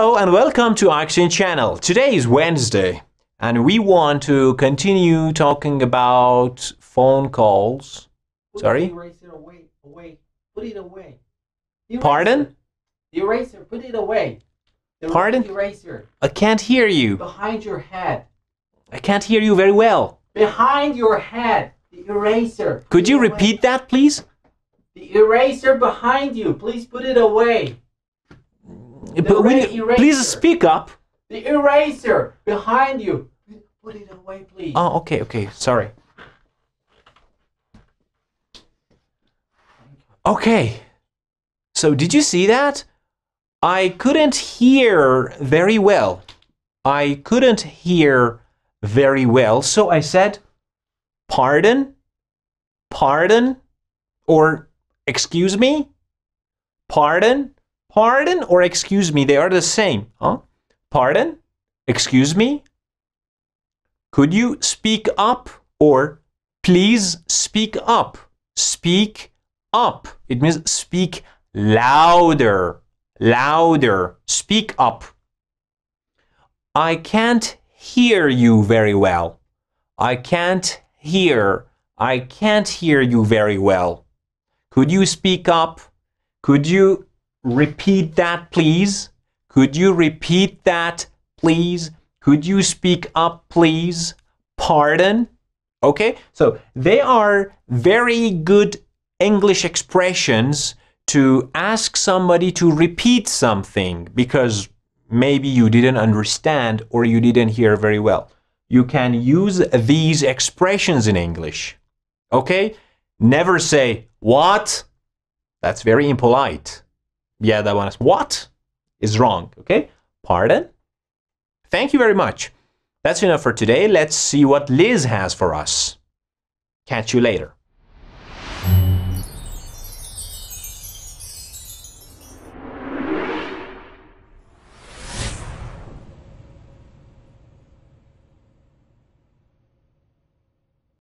Hello and welcome to Oxin Channel. Today is Wednesday and we want to continue talking about phone calls. Put Sorry? Eraser away, away. Put it away. Pardon? The eraser, put it away. The Pardon? eraser I can't hear you. behind your head. I can't hear you very well. Behind your head. The eraser. Could you away. repeat that, please? The eraser behind you. Please put it away. But will red you- eraser. please speak up. The eraser behind you. Put it away, please. Oh, okay, okay. Sorry. Okay. So, did you see that? I couldn't hear very well. I couldn't hear very well. So I said, pardon, pardon, or excuse me, pardon, pardon, or excuse me. They are the same. Huh? Pardon, excuse me, could you speak up or please speak up? Speak up. It means speak louder. Louder. Speak up. I can't hear you very well. I can't hear. I can't hear you very well. Could you speak up? Could you repeat that, please? Could you repeat that, please? Could you speak up, please? Pardon? Okay, so they are very good English expressions to ask somebody to repeat something because maybe you didn't understand or you didn't hear very well. You can use these expressions in English. Okay? Never say, What? That's very impolite. Yeah, that one is what is wrong. Okay? Pardon? Thank you very much. That's enough for today. Let's see what Liz has for us. Catch you later.